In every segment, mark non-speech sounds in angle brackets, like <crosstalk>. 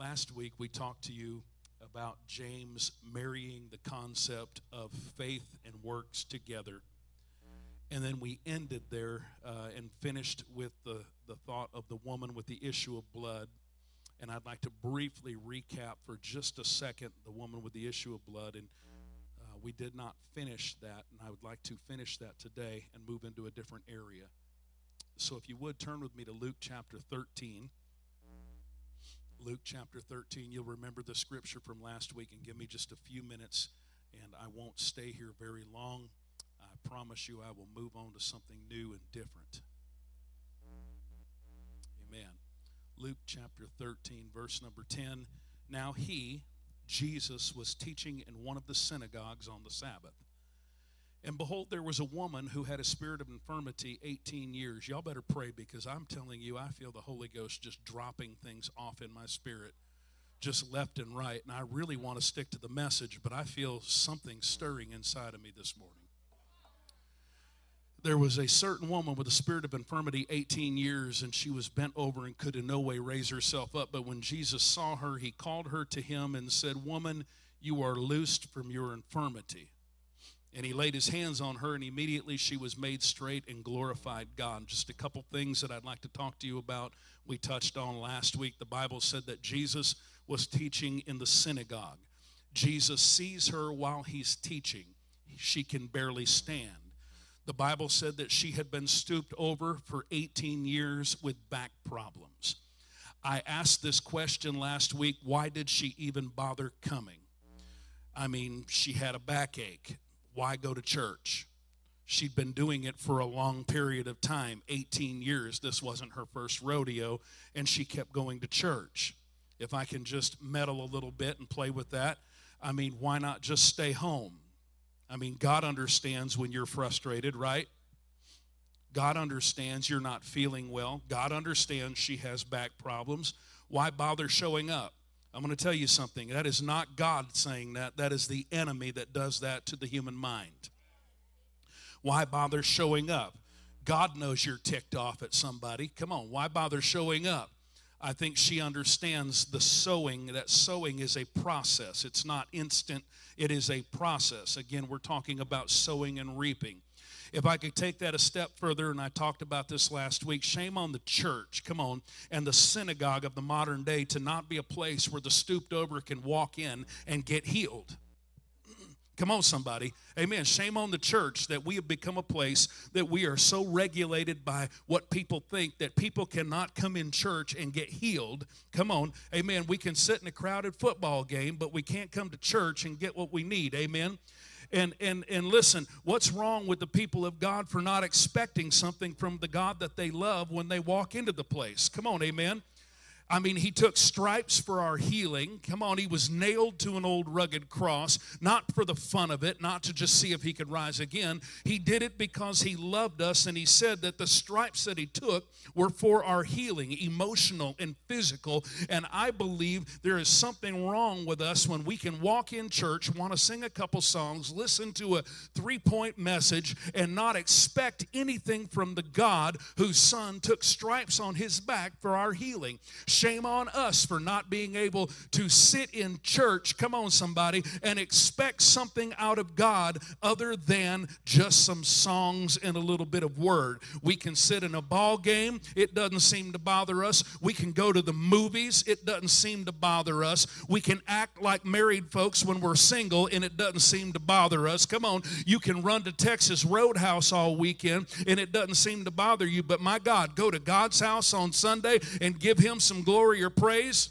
Last week we talked to you about James marrying the concept of faith and works together. And then we ended there uh, and finished with the, the thought of the woman with the issue of blood. And I'd like to briefly recap for just a second the woman with the issue of blood. And uh, we did not finish that, and I would like to finish that today and move into a different area. So if you would turn with me to Luke chapter 13. Luke chapter 13. You'll remember the scripture from last week and give me just a few minutes, and I won't stay here very long. I promise you I will move on to something new and different. Amen. Luke chapter 13, verse number 10. Now he, Jesus, was teaching in one of the synagogues on the Sabbath. And behold, there was a woman who had a spirit of infirmity 18 years. Y'all better pray because I'm telling you, I feel the Holy Ghost just dropping things off in my spirit, just left and right. And I really want to stick to the message, but I feel something stirring inside of me this morning. There was a certain woman with a spirit of infirmity 18 years, and she was bent over and could in no way raise herself up. But when Jesus saw her, he called her to him and said, Woman, you are loosed from your infirmity. And he laid his hands on her, and immediately she was made straight and glorified God. Just a couple things that I'd like to talk to you about. We touched on last week. The Bible said that Jesus was teaching in the synagogue. Jesus sees her while he's teaching. She can barely stand. The Bible said that she had been stooped over for 18 years with back problems. I asked this question last week why did she even bother coming? I mean, she had a backache why go to church? She'd been doing it for a long period of time 18 years. This wasn't her first rodeo, and she kept going to church. If I can just meddle a little bit and play with that, I mean, why not just stay home? I mean, God understands when you're frustrated, right? God understands you're not feeling well. God understands she has back problems. Why bother showing up? I'm going to tell you something. That is not God saying that. That is the enemy that does that to the human mind. Why bother showing up? God knows you're ticked off at somebody. Come on, why bother showing up? I think she understands the sowing, that sowing is a process. It's not instant, it is a process. Again, we're talking about sowing and reaping. If I could take that a step further, and I talked about this last week, shame on the church, come on, and the synagogue of the modern day to not be a place where the stooped over can walk in and get healed. <clears throat> Come on, somebody. Amen. Shame on the church that we have become a place that we are so regulated by what people think that people cannot come in church and get healed. Come on. Amen. We can sit in a crowded football game, but we can't come to church and get what we need. Amen. And, and, and listen, what's wrong with the people of God for not expecting something from the God that they love when they walk into the place? Come on, amen. I mean, he took stripes for our healing. Come on, he was nailed to an old rugged cross, not for the fun of it, not to just see if he could rise again. He did it because he loved us, and he said that the stripes that he took were for our healing, emotional and physical. And I believe there is something wrong with us when we can walk in church, want to sing a couple songs, listen to a three point message, and not expect anything from the God whose son took stripes on his back for our healing. Shame on us for not being able to sit in church, come on, somebody, and expect something out of God other than just some songs and a little bit of word. We can sit in a ball game, it doesn't seem to bother us. We can go to the movies, it doesn't seem to bother us. We can act like married folks when we're single, and it doesn't seem to bother us. Come on, you can run to Texas Roadhouse all weekend, and it doesn't seem to bother you. But my God, go to God's house on Sunday and give Him some glory or praise?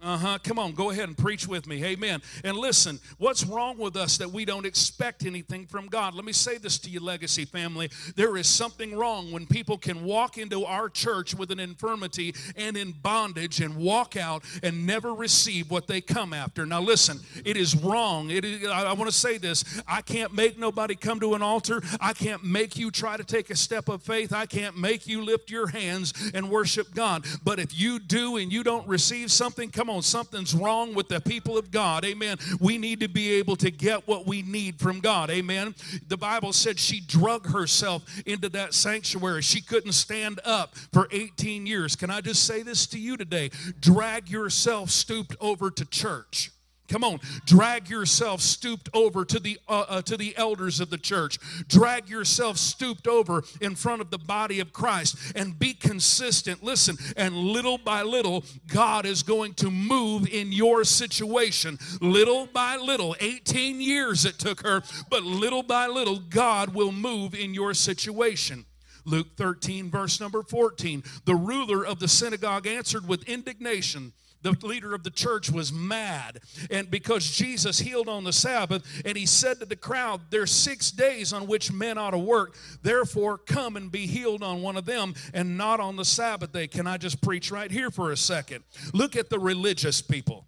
Uh huh. Come on, go ahead and preach with me. Amen. And listen, what's wrong with us that we don't expect anything from God? Let me say this to you, legacy family. There is something wrong when people can walk into our church with an infirmity and in bondage and walk out and never receive what they come after. Now, listen, it is wrong. It is, I, I want to say this I can't make nobody come to an altar, I can't make you try to take a step of faith, I can't make you lift your hands and worship God. But if you do and you don't receive something, come come on, something's wrong with the people of God. Amen. We need to be able to get what we need from God. Amen. The Bible said she drug herself into that sanctuary. She couldn't stand up for 18 years. Can I just say this to you today? Drag yourself stooped over to church. Come on, drag yourself stooped over to the uh, uh, to the elders of the church. Drag yourself stooped over in front of the body of Christ and be consistent. Listen, and little by little, God is going to move in your situation. Little by little, 18 years it took her, but little by little, God will move in your situation. Luke 13, verse number 14. The ruler of the synagogue answered with indignation the leader of the church was mad. And because jesus healed on the sabbath and he said to the crowd there's six days on which men ought to work. Therefore come and be healed on one of them and not on the sabbath day. Can i just preach right here for a second? Look at the religious people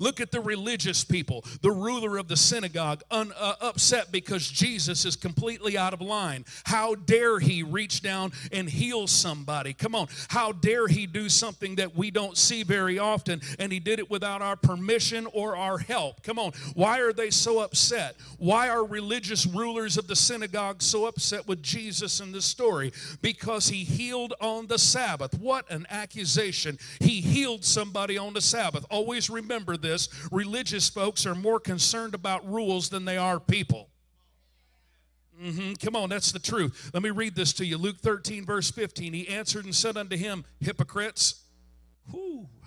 Look at the religious people, the ruler of the synagogue, un, uh, upset because Jesus is completely out of line. How dare he reach down and heal somebody? Come on. How dare he do something that we don't see very often and he did it without our permission or our help? Come on. Why are they so upset? Why are religious rulers of the synagogue so upset with Jesus in this story? Because he healed on the Sabbath. What an accusation. He healed somebody on the Sabbath. Always remember this this religious folks are more concerned about rules than they are people. Mm-hmm. Come on, that's the truth. Let me read this to you. Luke 13, verse 15. He answered and said unto him, Hypocrites.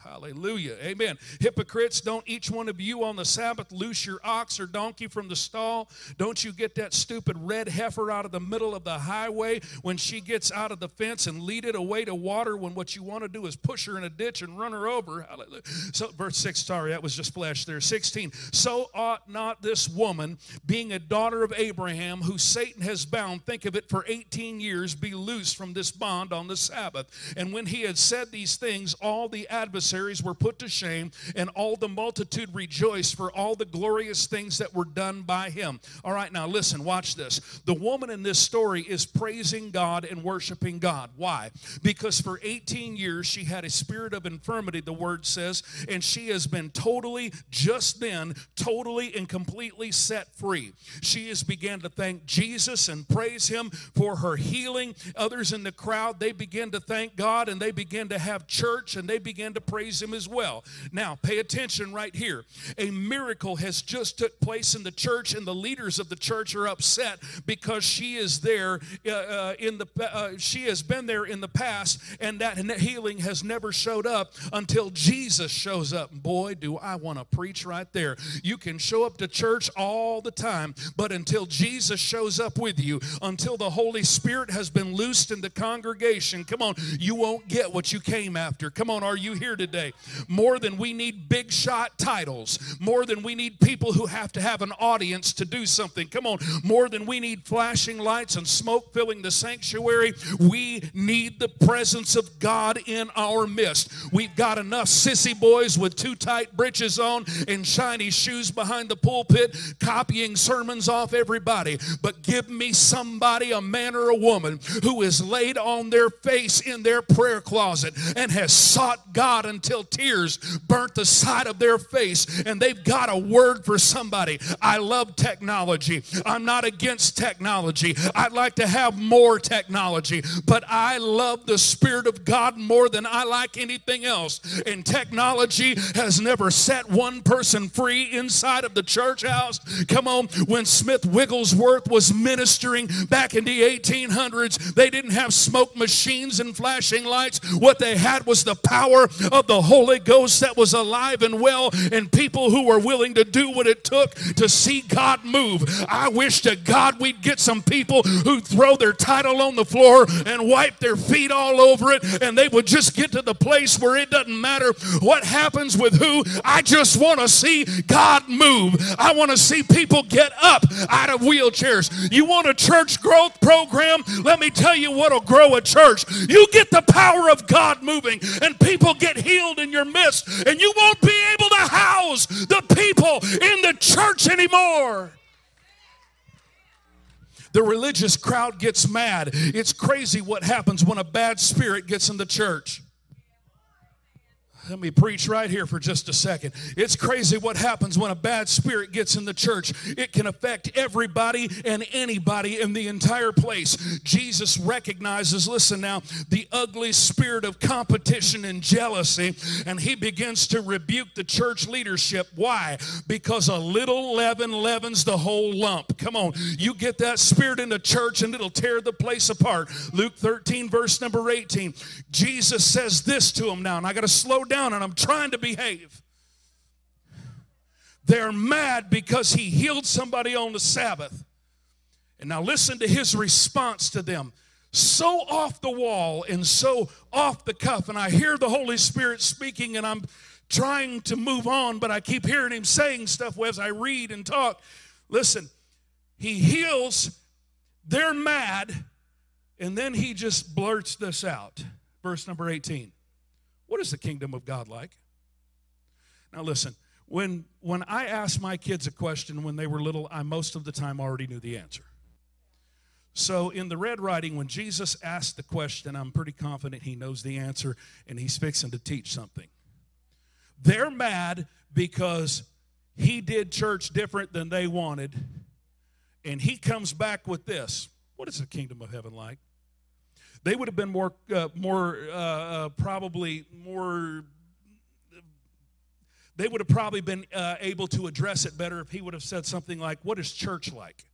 Hallelujah. Amen. Hypocrites, don't each one of you on the Sabbath loose your ox or donkey from the stall. Don't you get that stupid red heifer out of the middle of the highway when she gets out of the fence and lead it away to water when what you want to do is push her in a ditch and run her over. Hallelujah. So, verse 6, sorry, that was just flesh there. 16. So ought not this woman, being a daughter of Abraham, who Satan has bound, think of it, for 18 years, be loosed from this bond on the Sabbath. And when he had said these things, all the adversaries adversaries were put to shame, and all the multitude rejoiced for all the glorious things that were done by him. All right, now listen, watch this. The woman in this story is praising God and worshiping God. Why? Because for 18 years she had a spirit of infirmity, the word says, and she has been totally, just then, totally and completely set free. She has began to thank Jesus and praise him for her healing. Others in the crowd, they begin to thank God and they begin to have church and they begin to praise praise him as well. Now, pay attention right here. A miracle has just took place in the church, and the leaders of the church are upset because she is there uh, uh, in the uh, she has been there in the past, and that healing has never showed up until Jesus shows up. Boy, do I want to preach right there. You can show up to church all the time, but until Jesus shows up with you, until the Holy Spirit has been loosed in the congregation, come on, you won't get what you came after. Come on, are you here today? Today. More than we need big shot titles, more than we need people who have to have an audience to do something. Come on, more than we need flashing lights and smoke filling the sanctuary, we need the presence of God in our midst. We've got enough sissy boys with too tight breeches on and shiny shoes behind the pulpit copying sermons off everybody. But give me somebody, a man or a woman, who is laid on their face in their prayer closet and has sought God and until tears burnt the side of their face and they've got a word for somebody. I love technology. I'm not against technology. I'd like to have more technology, but I love the Spirit of God more than I like anything else. And technology has never set one person free inside of the church house. Come on, when Smith Wigglesworth was ministering back in the 1800s, they didn't have smoke machines and flashing lights. What they had was the power of the the Holy Ghost that was alive and well, and people who were willing to do what it took to see God move. I wish to God we'd get some people who throw their title on the floor and wipe their feet all over it, and they would just get to the place where it doesn't matter what happens with who. I just want to see God move. I want to see people get up out of wheelchairs. You want a church growth program? Let me tell you what'll grow a church. You get the power of God moving, and people get healed healed in your midst, and you won't be able to house the people in the church anymore. The religious crowd gets mad. It's crazy what happens when a bad spirit gets in the church. Let me preach right here for just a second. It's crazy what happens when a bad spirit gets in the church. It can affect everybody and anybody in the entire place. Jesus recognizes, listen now, the ugly spirit of competition and jealousy, and he begins to rebuke the church leadership. Why? Because a little leaven leavens the whole lump. Come on, you get that spirit in the church and it'll tear the place apart. Luke 13, verse number 18. Jesus says this to him now, and I got to slow down down and I'm trying to behave. They're mad because he healed somebody on the Sabbath. And now listen to his response to them. So off the wall and so off the cuff. And I hear the Holy Spirit speaking and I'm trying to move on, but I keep hearing him saying stuff as I read and talk. Listen, he heals, they're mad, and then he just blurts this out. Verse number 18. What is the kingdom of God like? Now, listen, when, when I asked my kids a question when they were little, I most of the time already knew the answer. So, in the red writing, when Jesus asked the question, I'm pretty confident he knows the answer and he's fixing to teach something. They're mad because he did church different than they wanted, and he comes back with this What is the kingdom of heaven like? They would have been more, uh, more uh, uh, probably more. They would have probably been uh, able to address it better if he would have said something like, "What is church like?"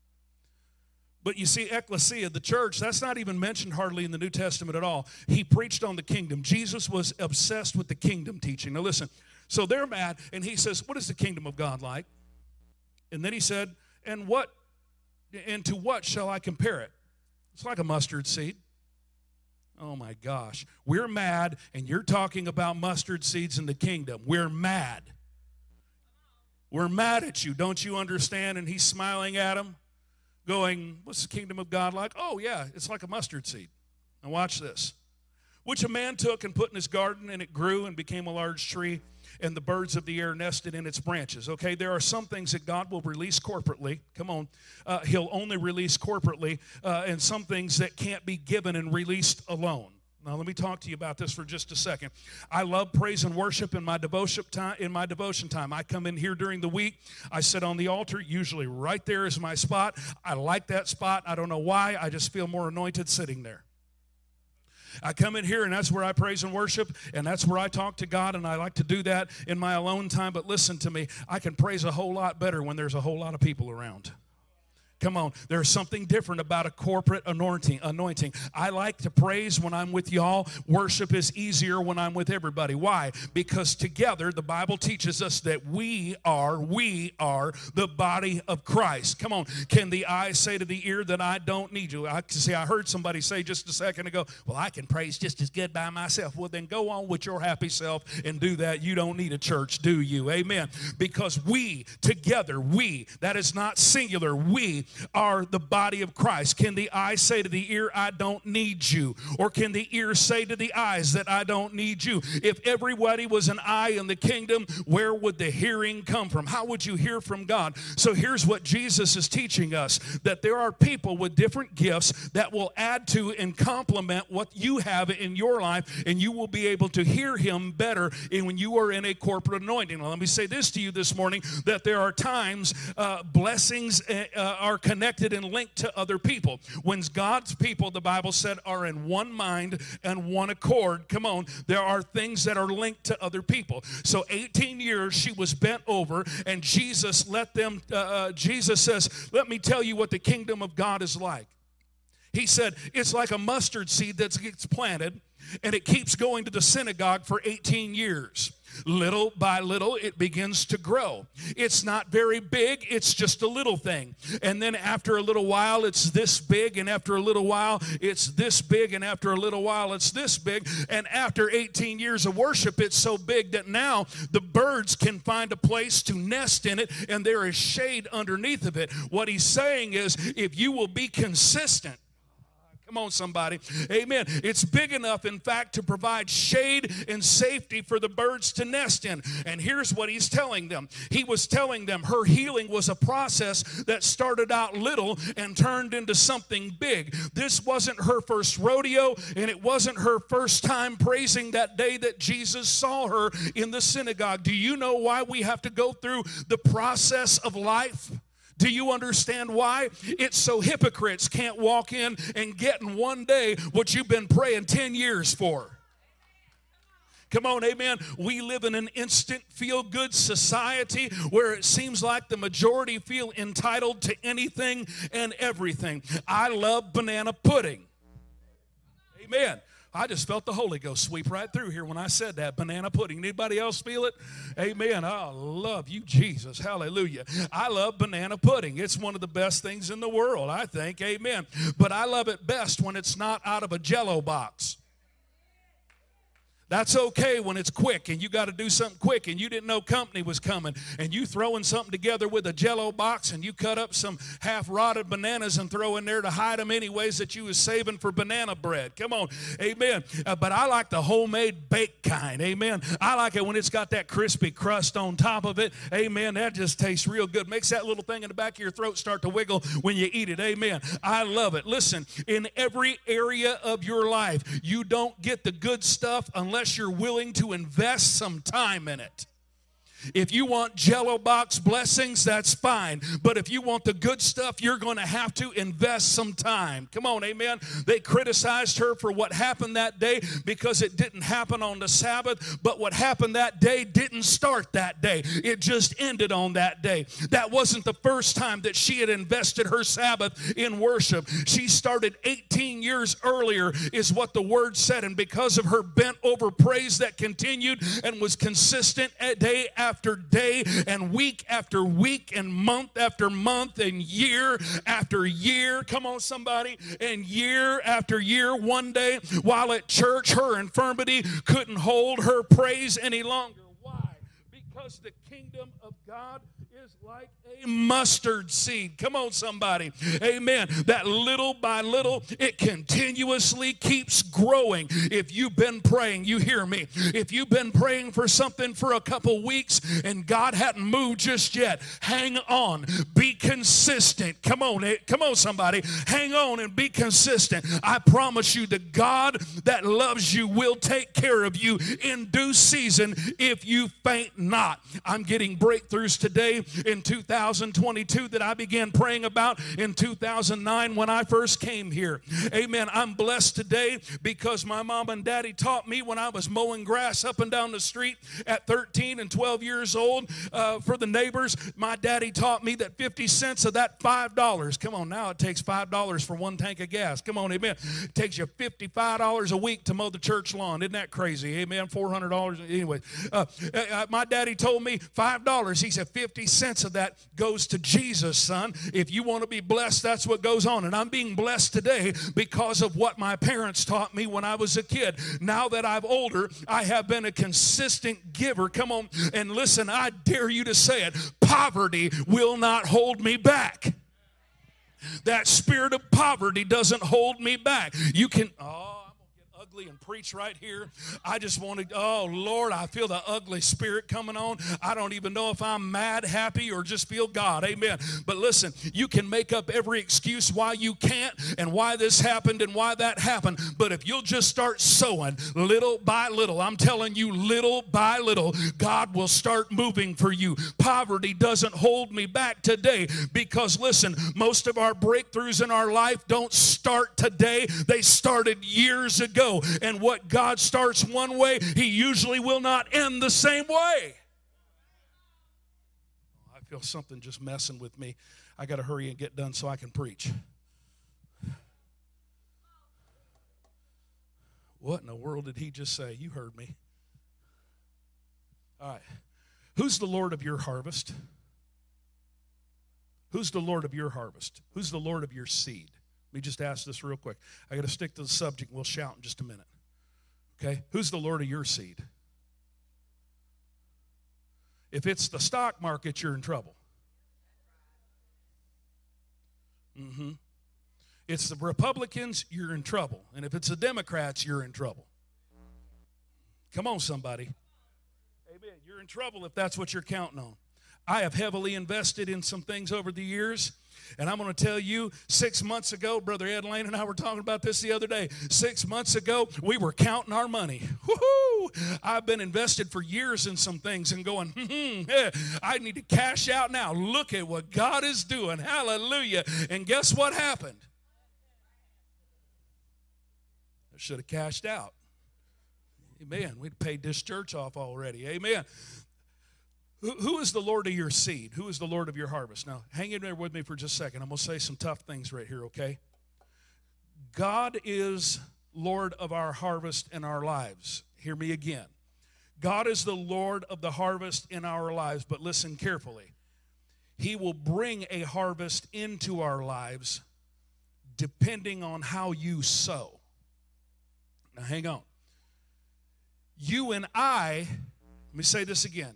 But you see, ecclesia, the church, that's not even mentioned hardly in the New Testament at all. He preached on the kingdom. Jesus was obsessed with the kingdom teaching. Now, listen, so they're mad, and he says, What is the kingdom of God like? And then he said, And what, and to what shall I compare it? It's like a mustard seed. Oh my gosh. We're mad, and you're talking about mustard seeds in the kingdom. We're mad. We're mad at you. Don't you understand? And he's smiling at him, going, What's the kingdom of God like? Oh, yeah, it's like a mustard seed. Now, watch this. Which a man took and put in his garden, and it grew and became a large tree and the birds of the air nested in its branches. Okay, there are some things that God will release corporately. Come on, uh, He'll only release corporately, uh, and some things that can't be given and released alone. Now let me talk to you about this for just a second. I love praise and worship in my devotion time. In my devotion time, I come in here during the week. I sit on the altar. Usually, right there is my spot. I like that spot. I don't know why. I just feel more anointed sitting there. I come in here and that's where I praise and worship and that's where I talk to God and I like to do that in my alone time. But listen to me, I can praise a whole lot better when there's a whole lot of people around. Come on, there's something different about a corporate anointing. Anointing. I like to praise when I'm with y'all. Worship is easier when I'm with everybody. Why? Because together the Bible teaches us that we are we are the body of Christ. Come on, can the eye say to the ear that I don't need you? I see. I heard somebody say just a second ago. Well, I can praise just as good by myself. Well, then go on with your happy self and do that. You don't need a church, do you? Amen. Because we together, we that is not singular. We are the body of Christ. Can the eye say to the ear, I don't need you? Or can the ear say to the eyes that I don't need you? If everybody was an eye in the kingdom, where would the hearing come from? How would you hear from God? So here's what Jesus is teaching us that there are people with different gifts that will add to and complement what you have in your life, and you will be able to hear Him better when you are in a corporate anointing. Let me say this to you this morning that there are times uh, blessings uh, uh are connected and linked to other people. When God's people, the Bible said, are in one mind and one accord, come on, there are things that are linked to other people. So 18 years she was bent over, and Jesus let them, uh, uh, Jesus says, Let me tell you what the kingdom of God is like. He said, It's like a mustard seed that gets planted and it keeps going to the synagogue for 18 years. Little by little, it begins to grow. It's not very big, it's just a little thing. And then after a little while, it's this big, and after a little while, it's this big, and after a little while, it's this big. And after 18 years of worship, it's so big that now the birds can find a place to nest in it, and there is shade underneath of it. What he's saying is if you will be consistent, Come on, somebody. Amen. It's big enough, in fact, to provide shade and safety for the birds to nest in. And here's what he's telling them He was telling them her healing was a process that started out little and turned into something big. This wasn't her first rodeo, and it wasn't her first time praising that day that Jesus saw her in the synagogue. Do you know why we have to go through the process of life? Do you understand why? It's so hypocrites can't walk in and get in one day what you've been praying 10 years for. Come on, amen. We live in an instant feel good society where it seems like the majority feel entitled to anything and everything. I love banana pudding. Amen. I just felt the Holy Ghost sweep right through here when I said that banana pudding. Anybody else feel it? Amen. I love you, Jesus. Hallelujah. I love banana pudding. It's one of the best things in the world, I think. Amen. But I love it best when it's not out of a jello box. That's okay when it's quick and you got to do something quick and you didn't know company was coming and you throwing something together with a jello box and you cut up some half rotted bananas and throw in there to hide them anyways that you was saving for banana bread. Come on. Amen. Uh, but I like the homemade baked kind. Amen. I like it when it's got that crispy crust on top of it. Amen. That just tastes real good. Makes that little thing in the back of your throat start to wiggle when you eat it. Amen. I love it. Listen, in every area of your life, you don't get the good stuff unless unless you're willing to invest some time in it. If you want jello box blessings, that's fine. But if you want the good stuff, you're going to have to invest some time. Come on, amen. They criticized her for what happened that day because it didn't happen on the Sabbath, but what happened that day didn't start that day. It just ended on that day. That wasn't the first time that she had invested her Sabbath in worship. She started 18 years earlier, is what the word said. And because of her bent over praise that continued and was consistent day after after day and week after week and month after month and year after year. Come on, somebody. And year after year, one day while at church, her infirmity couldn't hold her praise any longer. Why? Because the kingdom of God is like a mustard seed. Come on, somebody. Amen. That little by little, it continuously keeps growing. If you've been praying, you hear me. If you've been praying for something for a couple weeks and God hadn't moved just yet, hang on. Be consistent. Come on, eh, come on, somebody. Hang on and be consistent. I promise you, the God that loves you will take care of you in due season if you faint not. I'm getting breakthroughs today in 2022 that I began praying about in 2009 when I first came here. Amen. I'm blessed today because my mom and daddy taught me when I was mowing grass up and down the street at 13 and 12 years old uh, for the neighbors. My daddy taught me that 50 cents of that $5, come on, now it takes $5 for one tank of gas. Come on, amen. It takes you $55 a week to mow the church lawn. Isn't that crazy? Amen. $400. Anyway, uh, uh, my daddy told me $5. He said 50 cents of that goes to Jesus, son. If you want to be blessed, that's what goes on. And I'm being blessed today because of what my parents taught me when I was a kid. Now that I'm older, I have been a consistent giver. Come on and listen, I dare you to say it. Poverty will not hold me back. That spirit of poverty doesn't hold me back. You can, oh, ugly and preach right here. I just want to, oh Lord, I feel the ugly spirit coming on. I don't even know if I'm mad, happy, or just feel God. Amen. But listen, you can make up every excuse why you can't and why this happened and why that happened. But if you'll just start sowing little by little, I'm telling you, little by little, God will start moving for you. Poverty doesn't hold me back today because listen, most of our breakthroughs in our life don't start today, they started years ago. And what God starts one way, He usually will not end the same way. Oh, I feel something just messing with me. I got to hurry and get done so I can preach. What in the world did he just say? You heard me. All right. Who's the Lord of your harvest? Who's the Lord of your harvest? Who's the Lord of your seed? Let me just ask this real quick. I got to stick to the subject. We'll shout in just a minute. Okay? Who's the Lord of your seed? If it's the stock market, you're in trouble. Mm-hmm. it's the Republicans, you're in trouble. And if it's the Democrats, you're in trouble. Come on, somebody. Amen. You're in trouble if that's what you're counting on. I have heavily invested in some things over the years. And I'm going to tell you, six months ago, Brother Ed Lane and I were talking about this the other day. Six months ago, we were counting our money. <laughs> Woohoo! I've been invested for years in some things and going, hmm, I need to cash out now. Look at what God is doing. Hallelujah. And guess what happened? I should have cashed out. Amen. We'd paid this church off already. Amen. Who, is the Lord of your seed? Who is the Lord of your harvest? Now, hang in there with me for just a second. I'm going to say some tough things right here, okay? God is Lord of our harvest in our lives. Hear me again. God is the Lord of the harvest in our lives, but listen carefully. He will bring a harvest into our lives depending on how you sow. Now, hang on you and I, let me say this again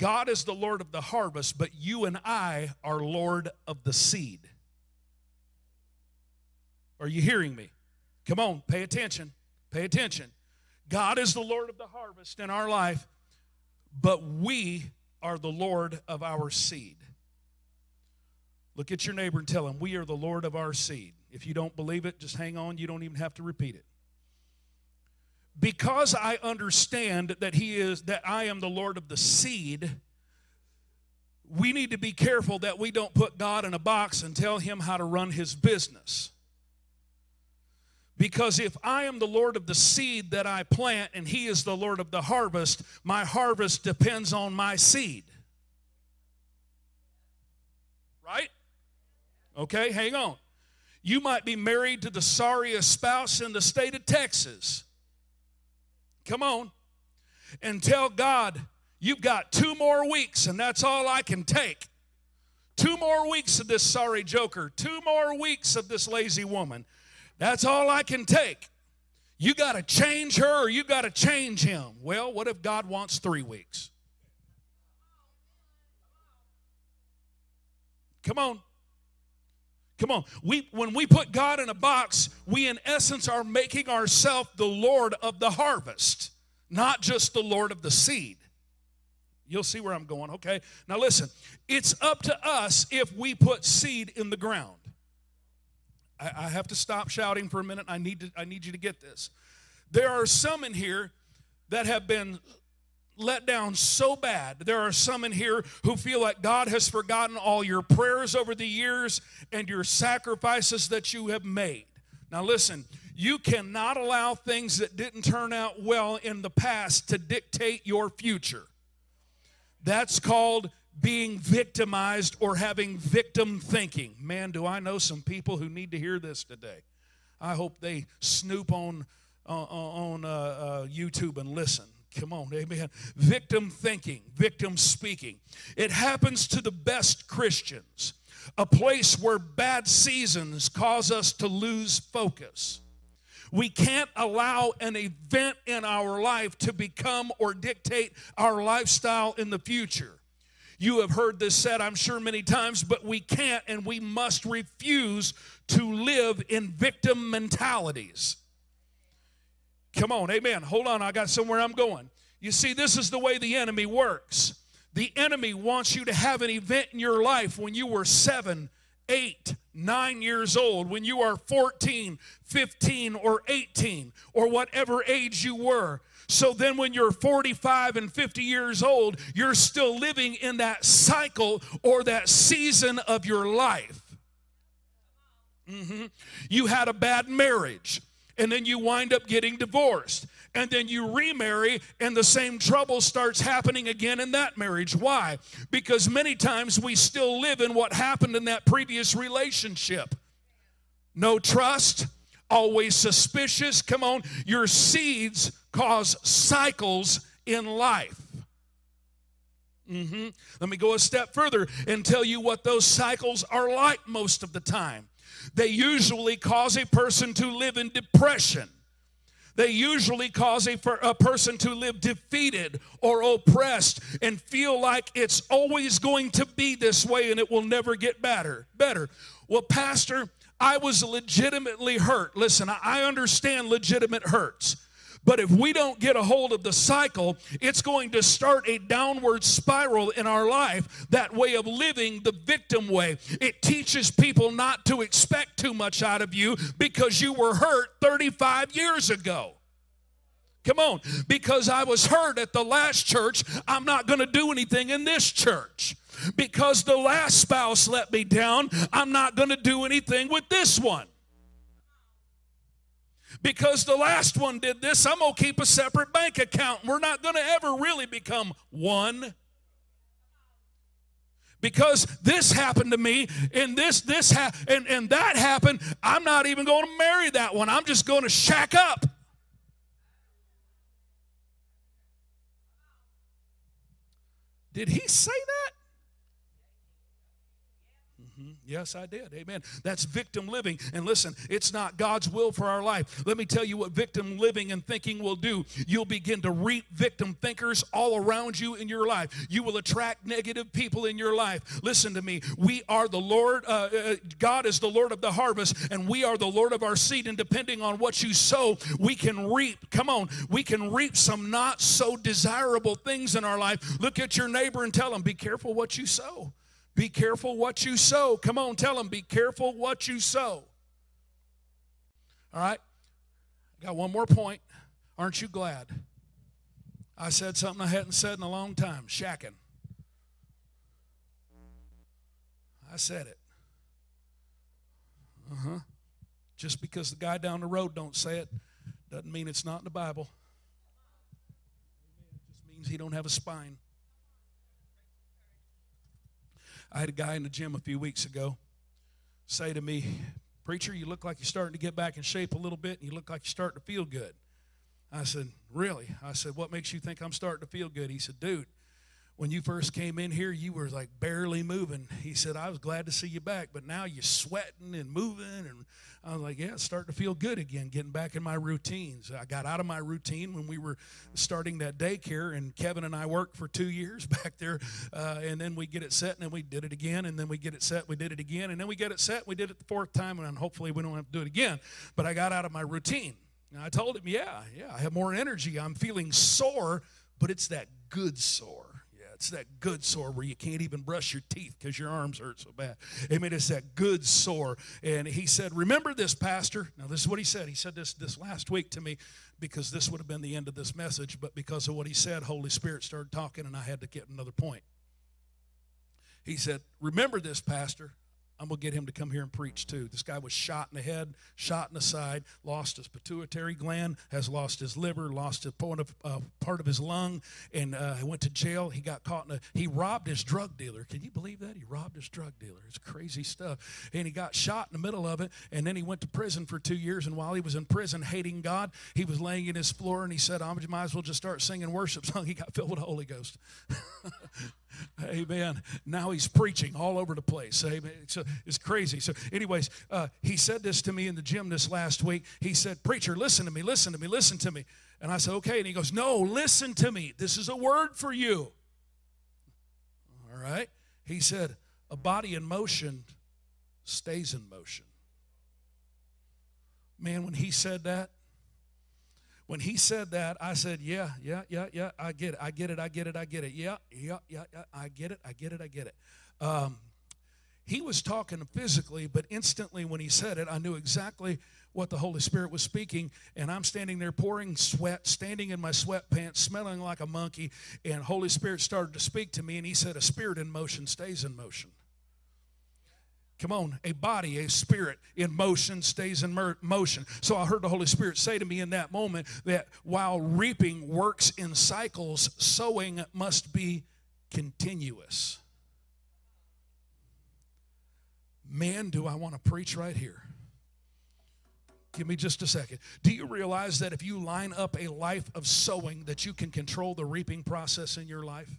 God is the Lord of the harvest, but you and I are Lord of the seed. Are you hearing me? Come on, pay attention. Pay attention. God is the Lord of the harvest in our life, but we are the Lord of our seed. Look at your neighbor and tell him, We are the Lord of our seed. If you don't believe it, just hang on. You don't even have to repeat it because I understand that he is that I am the Lord of the seed, we need to be careful that we don't put God in a box and tell him how to run his business. Because if I am the Lord of the seed that I plant and he is the Lord of the harvest, my harvest depends on my seed. Right? Okay, hang on. You might be married to the sorriest spouse in the state of Texas Come on. And tell God, you've got two more weeks, and that's all I can take. Two more weeks of this sorry joker, two more weeks of this lazy woman. That's all I can take. You got to change her or you got to change him. Well, what if God wants three weeks? Come on. Come on. We, when we put God in a box, we in essence are making ourselves the Lord of the harvest, not just the Lord of the seed. You'll see where I'm going, okay? Now listen, it's up to us if we put seed in the ground. I, I have to stop shouting for a minute. I need, to, I need you to get this. There are some in here that have been let down so bad. There are some in here who feel like God has forgotten all your prayers over the years and your sacrifices that you have made. Now, listen, you cannot allow things that didn't turn out well in the past to dictate your future. That's called being victimized or having victim thinking. Man, do I know some people who need to hear this today. I hope they snoop on, uh, on uh, uh, YouTube and listen. Come on, amen. Victim thinking, victim speaking. It happens to the best Christians, a place where bad seasons cause us to lose focus. We can't allow an event in our life to become or dictate our lifestyle in the future. You have heard this said, I'm sure, many times, but we can't and we must refuse to live in victim mentalities. Come on, amen. Hold on, I got somewhere I'm going. You see, this is the way the enemy works. The enemy wants you to have an event in your life when you were seven, eight, nine years old, when you are 14, 15, or 18, or whatever age you were. So then, when you're 45 and 50 years old, you're still living in that cycle or that season of your life. Mm-hmm. You had a bad marriage and then you wind up getting divorced. And then you remarry, and the same trouble starts happening again in that marriage. Why? Because many times we still live in what happened in that previous relationship. No trust, always suspicious. Come on, your seeds cause cycles in life. Mm-hmm. Let me go a step further and tell you what those cycles are like most of the time. They usually cause a person to live in depression. They usually cause a, a, person to live defeated or oppressed and feel like it's always going to be this way and it will never get better. Better. Well, Pastor, I was legitimately hurt. Listen, I understand legitimate hurts. But if we don't get a hold of the cycle, it's going to start a downward spiral in our life. That way of living, the victim way. It teaches people not to expect too much out of you because you were hurt 35 years ago. Come on. Because I was hurt at the last church, I'm not going to do anything in this church. Because the last spouse let me down, I'm not going to do anything with this one. Because the last one did this, I'm going to keep a separate bank account. We're not going to ever really become one because this happened to me and this this ha- and, and that happened i'm not even going to marry that one i'm just going to shack up Did he say that? Yes, I did. Amen. That's victim living. And listen, it's not God's will for our life. Let me tell you what victim living and thinking will do. You'll begin to reap victim thinkers all around you in your life. You will attract negative people in your life. Listen to me. We are the Lord, uh, uh, God is the Lord of the harvest, and we are the Lord of our seed. And depending on what you sow, we can reap. Come on, we can reap some not so desirable things in our life. Look at your neighbor and tell them, be careful what you sow. Be careful what you sow. Come on, tell them, be careful what you sow. All right? I Got one more point. Aren't you glad? I said something I hadn't said in a long time shacking. I said it. Uh huh. Just because the guy down the road don't say it doesn't mean it's not in the Bible. It just means he don't have a spine. I had a guy in the gym a few weeks ago say to me, Preacher, you look like you're starting to get back in shape a little bit and you look like you're starting to feel good. I said, Really? I said, What makes you think I'm starting to feel good? He said, Dude, when you first came in here, you were like barely moving. He said, I was glad to see you back, but now you're sweating and moving. And I was like, yeah, it's starting to feel good again, getting back in my routines. I got out of my routine when we were starting that daycare, and Kevin and I worked for two years <laughs> back there. Uh, and then we get it set, and then we did it again, and then we get it set, we did it again, and then we get it set, we did it the fourth time, and hopefully we don't have to do it again. But I got out of my routine. And I told him, yeah, yeah, I have more energy. I'm feeling sore, but it's that good sore. It's that good sore where you can't even brush your teeth because your arms hurt so bad. Amen. It's that good sore. And he said, Remember this, Pastor. Now, this is what he said. He said this this last week to me because this would have been the end of this message, but because of what he said, Holy Spirit started talking and I had to get another point. He said, Remember this, Pastor. I'm going to get him to come here and preach too. This guy was shot in the head, shot in the side, lost his pituitary gland, has lost his liver, lost a part of, uh, part of his lung, and uh, went to jail. He got caught in a, he robbed his drug dealer. Can you believe that? He robbed his drug dealer. It's crazy stuff. And he got shot in the middle of it, and then he went to prison for two years. And while he was in prison hating God, he was laying in his floor and he said, I might as well just start singing worship song. <laughs> He got filled with the Holy Ghost. <laughs> Amen. Now he's preaching all over the place. Amen. So it's crazy. So, anyways, uh, he said this to me in the gym this last week. He said, Preacher, listen to me, listen to me, listen to me. And I said, Okay. And he goes, No, listen to me. This is a word for you. All right. He said, A body in motion stays in motion. Man, when he said that, when he said that, I said, Yeah, yeah, yeah, yeah, I get it, I get it, I get it, I get it. Yeah, yeah, yeah, yeah I get it, I get it, I get it. Um, he was talking physically, but instantly when he said it, I knew exactly what the Holy Spirit was speaking. And I'm standing there pouring sweat, standing in my sweatpants, smelling like a monkey. And Holy Spirit started to speak to me, and he said, A spirit in motion stays in motion. Come on, a body, a spirit in motion stays in motion. So I heard the Holy Spirit say to me in that moment that while reaping works in cycles, sowing must be continuous. Man, do I want to preach right here. Give me just a second. Do you realize that if you line up a life of sowing that you can control the reaping process in your life?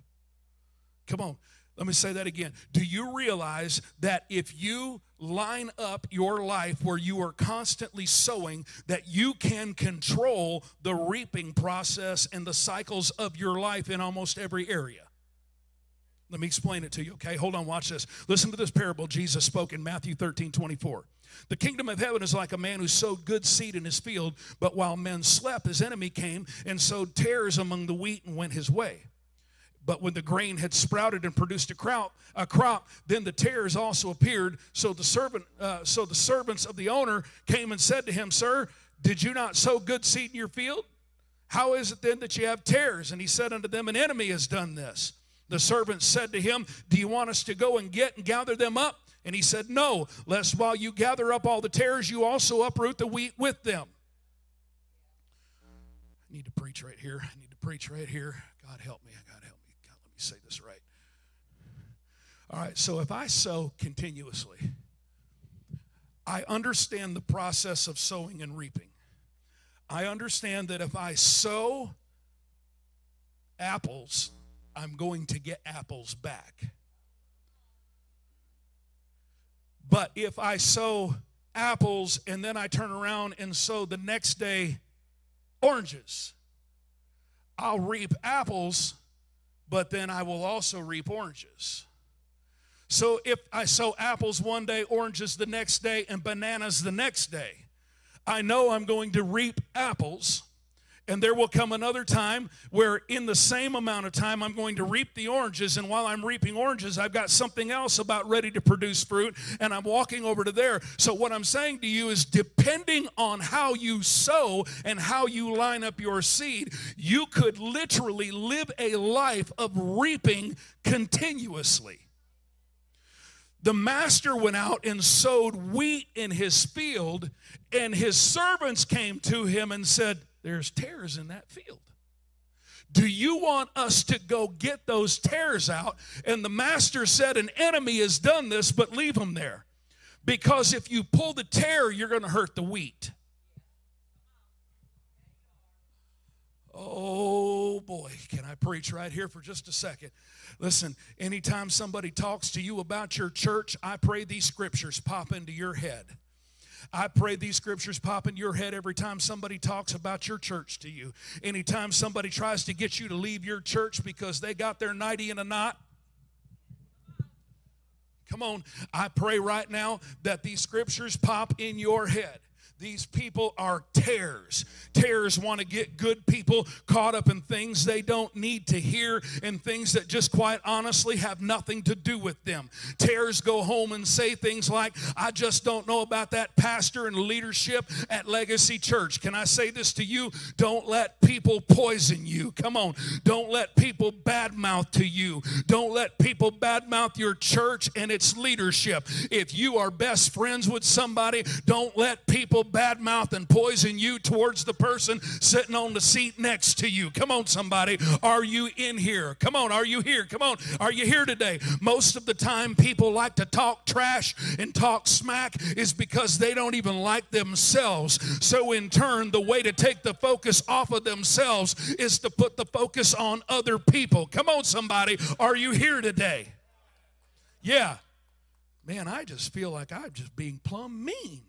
Come on. Let me say that again. Do you realize that if you line up your life where you are constantly sowing, that you can control the reaping process and the cycles of your life in almost every area? Let me explain it to you, okay? Hold on, watch this. Listen to this parable Jesus spoke in Matthew 13 24. The kingdom of heaven is like a man who sowed good seed in his field, but while men slept, his enemy came and sowed tares among the wheat and went his way. But when the grain had sprouted and produced a crop, a crop, then the tares also appeared. So the servant, uh, so the servants of the owner came and said to him, "Sir, did you not sow good seed in your field? How is it then that you have tares?" And he said unto them, "An enemy has done this." The servants said to him, "Do you want us to go and get and gather them up?" And he said, No, lest while you gather up all the tares, you also uproot the wheat with them. I need to preach right here. I need to preach right here. God help me. God help me. God, let me say this right. All right, so if I sow continuously, I understand the process of sowing and reaping. I understand that if I sow apples, I'm going to get apples back. But if I sow apples and then I turn around and sow the next day oranges, I'll reap apples, but then I will also reap oranges. So if I sow apples one day, oranges the next day, and bananas the next day, I know I'm going to reap apples and there will come another time where, in the same amount of time, I'm going to reap the oranges. And while I'm reaping oranges, I've got something else about ready to produce fruit, and I'm walking over to there. So, what I'm saying to you is depending on how you sow and how you line up your seed, you could literally live a life of reaping continuously. The master went out and sowed wheat in his field, and his servants came to him and said, there's tares in that field. Do you want us to go get those tares out? And the master said, An enemy has done this, but leave them there. Because if you pull the tare, you're going to hurt the wheat. Oh boy, can I preach right here for just a second? Listen, anytime somebody talks to you about your church, I pray these scriptures pop into your head. I pray these scriptures pop in your head every time somebody talks about your church to you. Anytime somebody tries to get you to leave your church because they got their nighty in a knot. Come on, I pray right now that these scriptures pop in your head. These people are tares. Tares want to get good people caught up in things they don't need to hear and things that just quite honestly have nothing to do with them. Tares go home and say things like, I just don't know about that pastor and leadership at Legacy Church. Can I say this to you? Don't let people poison you. Come on. Don't let people badmouth to you. Don't let people badmouth your church and its leadership. If you are best friends with somebody, don't let people badmouth and poison you towards the person sitting on the seat next to you. Come on, somebody. Are you in here? Come on. Are you here? Come on. Are you here today? Most of the time, people like to talk trash and talk smack is because they don't even like themselves. So, in turn, the way to take the focus off of themselves is to put the focus on other people. Come on, somebody. Are you here today? Yeah. Man, I just feel like I'm just being plumb mean.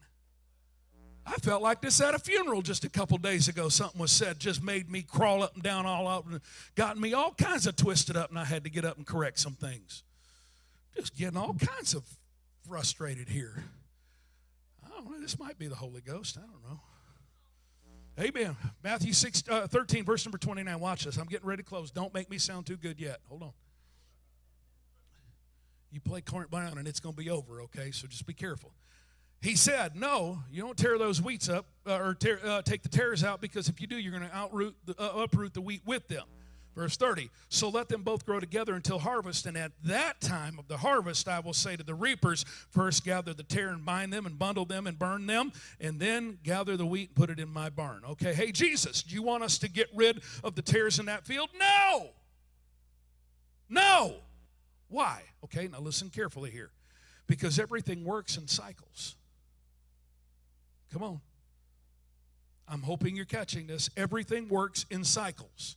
I felt like this at a funeral just a couple days ago. Something was said, just made me crawl up and down all up and got me all kinds of twisted up, and I had to get up and correct some things. Just getting all kinds of frustrated here. I don't know. This might be the Holy Ghost. I don't know. Amen. Matthew 6, uh, 13, verse number 29. Watch this. I'm getting ready to close. Don't make me sound too good yet. Hold on. You play Corinth Brown and it's going to be over, okay? So just be careful. He said, No, you don't tear those wheats up uh, or tear, uh, take the tares out because if you do, you're going to uh, uproot the wheat with them. Verse 30 So let them both grow together until harvest, and at that time of the harvest, I will say to the reapers, First gather the tare and bind them and bundle them and burn them, and then gather the wheat and put it in my barn. Okay, hey, Jesus, do you want us to get rid of the tares in that field? No! No! Why? Okay, now listen carefully here. Because everything works in cycles. Come on. I'm hoping you're catching this. Everything works in cycles.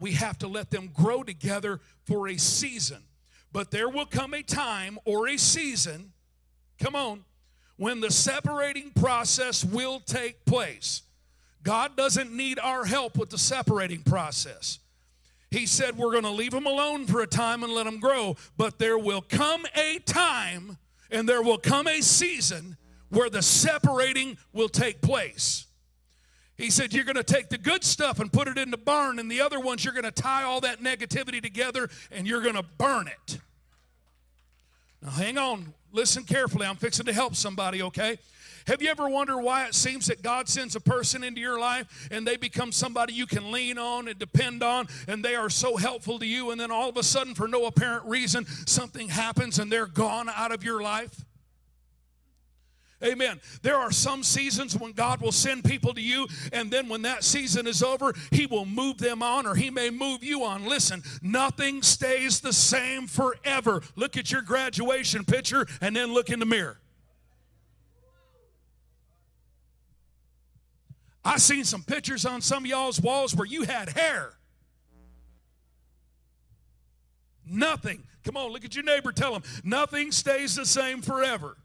We have to let them grow together for a season. But there will come a time or a season, come on, when the separating process will take place. God doesn't need our help with the separating process. He said, We're going to leave them alone for a time and let them grow, but there will come a time and there will come a season where the separating will take place. He said, You're going to take the good stuff and put it in the barn, and the other ones, you're going to tie all that negativity together and you're going to burn it. Now, hang on. Listen carefully. I'm fixing to help somebody, okay? Have you ever wondered why it seems that God sends a person into your life and they become somebody you can lean on and depend on and they are so helpful to you, and then all of a sudden, for no apparent reason, something happens and they're gone out of your life? Amen. There are some seasons when God will send people to you, and then when that season is over, He will move them on or He may move you on. Listen, nothing stays the same forever. Look at your graduation picture and then look in the mirror. I seen some pictures on some y'all's walls where you had hair. Nothing. Come on, look at your neighbor, tell him, nothing stays the same forever.